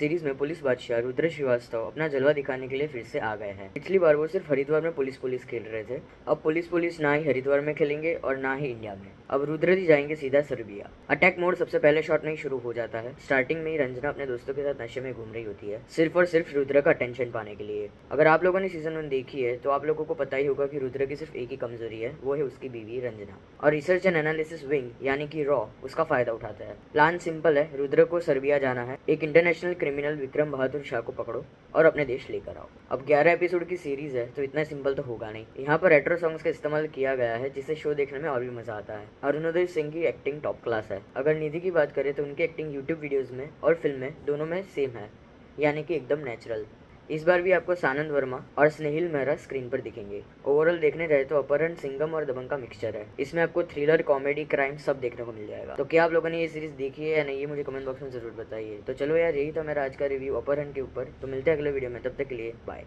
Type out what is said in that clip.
Series में police बादशाह रुद्र श्रीवास्तव अपना जलवा दिखाने के लिए फिर से आ गए हैं। पिछली बार वो सिर्फ़ हरिद्वार में पुलिस पुलिस खेल रहे थे। अब पुलिस पुलिस ना ही हरिद्वार में खेलेंगे और ना ही इंडिया में। अब रुद्र जी जाएँगे सीधा सर्बिया। अटैक मोड सबसे पहले शॉट में ही शुरू हो जाता है। स्टार्टिंग में ही रंजना अपने दोस्तों के साथ नशे में घूम रही होती है। सिर्फ़ और सिर्फ़ रुद्र का अटेंशन पाने के लिए। अगर आप लोगों ने सीज़न वन देखी है तो आप लोगों को पता ही होगा कि रुद्र की सिर्फ़ एक ही कमज़ोरी है, वो है उसकी बीवी रंजना। और रिसर्च एंड एनालिसिस विंग यानी कि रॉ उसका फ़ायदा उठाता है। प्लान सिंपल है, रुद्र को सर्बिया जाना है। एक इंटरनेशनल क्रिमिनल विक्रम बहादुर शाह को पकड़ो और अपने देश लेकर आओ। अब 11 एपिसोड की सीरीज़ है तो इतना सिंपल तो होगा नहीं। यहाँ पर रेट्रो सॉन्ग्स का इस्तेमाल किया गया है जिससे शो देखने में और भी मज़ा आता है। अरुणोदय सिंह की एक्टिंग टॉप क्लास है। अगर निधि की बात करें तो उनकी एक्टिंग यूट्यूब वीडियोज़ में और फ़िल्म में दोनों में सेम है, यानी कि एकदम नेचुरल इस बार भी आपको सानंद वर्मा और स्नेहिल मेहरा स्क्रीन पर दिखेंगे। ओवरऑल देखने रहे तो अपहरण सिंगम और दबंग का मिक्सचर है। इसमें आपको थ्रिलर कॉमेडी क्राइम सब देखने को मिल जाएगा। तो क्या आप लोगों ने ये सीरीज़ देखी है या नहीं, ये मुझे कमेंट बॉक्स में ज़रूर बताइए। तो चलो यार, यही था मेरा आज का रिव्यू अपहरण के ऊपर। तो मिलते हैं अगले वीडियो में, तब तक के लिए बाय